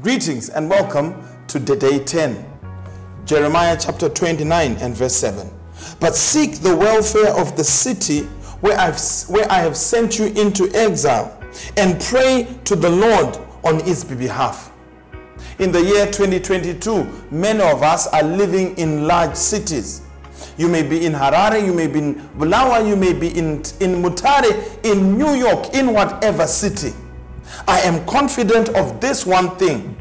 Greetings and welcome to the day 10. Jeremiah chapter 29 and verse 7. But seek the welfare of the city where, I've, where I have sent you into exile and pray to the Lord on its behalf. In the year 2022, many of us are living in large cities. You may be in Harare, you may be in Bulawayo, you may be in, in Mutare, in New York, in whatever city. I am confident of this one thing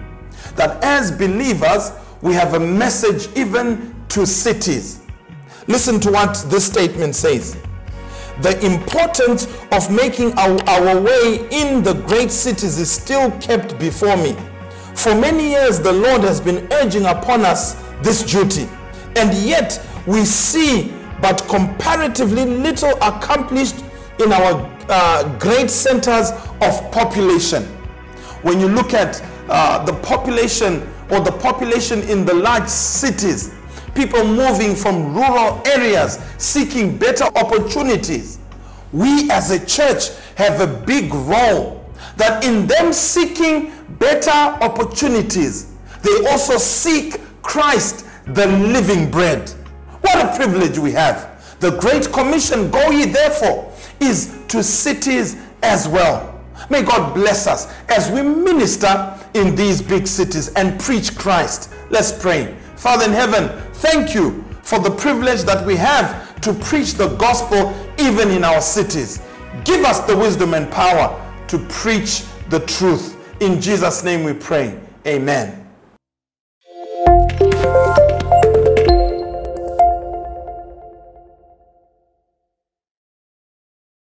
that as believers, we have a message even to cities. Listen to what this statement says. The importance of making our, our way in the great cities is still kept before me. For many years, the Lord has been urging upon us this duty, and yet we see but comparatively little accomplished in our uh, great centers of population. When you look at uh, the population or the population in the large cities, people moving from rural areas seeking better opportunities, we as a church have a big role that in them seeking better opportunities, they also seek Christ, the living bread. What a privilege we have. The Great Commission, go ye therefore, is to cities as well. May God bless us as we minister in these big cities and preach Christ. Let's pray. Father in heaven, thank you for the privilege that we have to preach the gospel even in our cities. Give us the wisdom and power to preach the truth. In Jesus' name we pray. Amen.